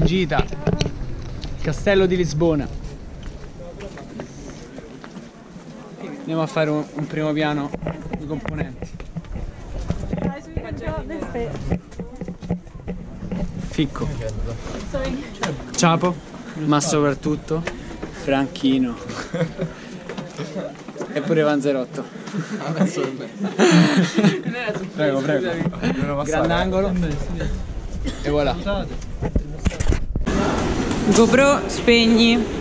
in gita. Castello di Lisbona. Andiamo a fare un, un primo piano di componenti. Ficco. Ciapo. Ma soprattutto Franchino. E pure Vanzerotto. Prego prego. Grandangolo. E voilà GoPro spegni.